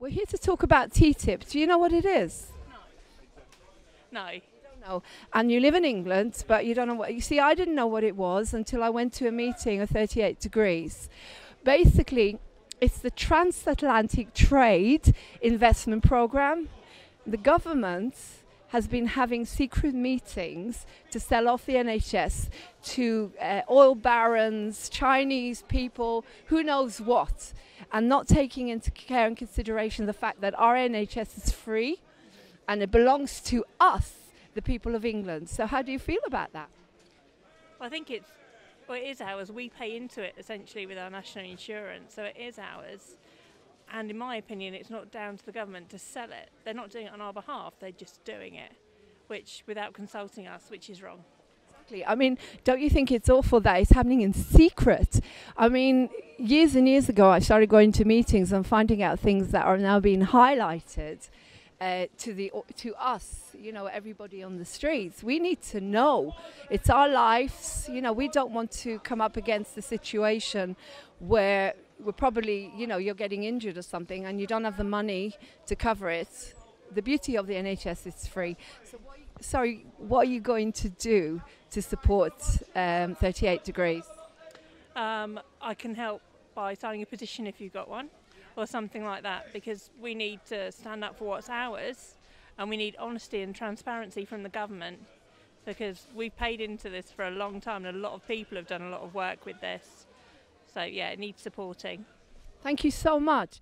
We're here to talk about TTIP. Do you know what it is? No. don't know. And you live in England, but you don't know what. You see, I didn't know what it was until I went to a meeting of 38 degrees. Basically, it's the transatlantic trade investment program. The government has been having secret meetings to sell off the NHS to uh, oil barons, Chinese people, who knows what, and not taking into care and consideration the fact that our NHS is free and it belongs to us, the people of England. So, how do you feel about that? Well, I think it's well, it is ours. We pay into it essentially with our national insurance, so it is ours. And in my opinion, it's not down to the government to sell it. They're not doing it on our behalf. They're just doing it, which without consulting us, which is wrong. Exactly. I mean, don't you think it's awful that it's happening in secret? I mean, years and years ago, I started going to meetings and finding out things that are now being highlighted. Uh, to the to us, you know, everybody on the streets. We need to know. It's our lives. You know, we don't want to come up against the situation where we're probably, you know, you're getting injured or something, and you don't have the money to cover it. The beauty of the NHS is free. So, what you, sorry, what are you going to do to support um, 38 Degrees? Um, I can help by signing a petition if you've got one or something like that because we need to stand up for what's ours and we need honesty and transparency from the government because we've paid into this for a long time and a lot of people have done a lot of work with this. So, yeah, it needs supporting. Thank you so much.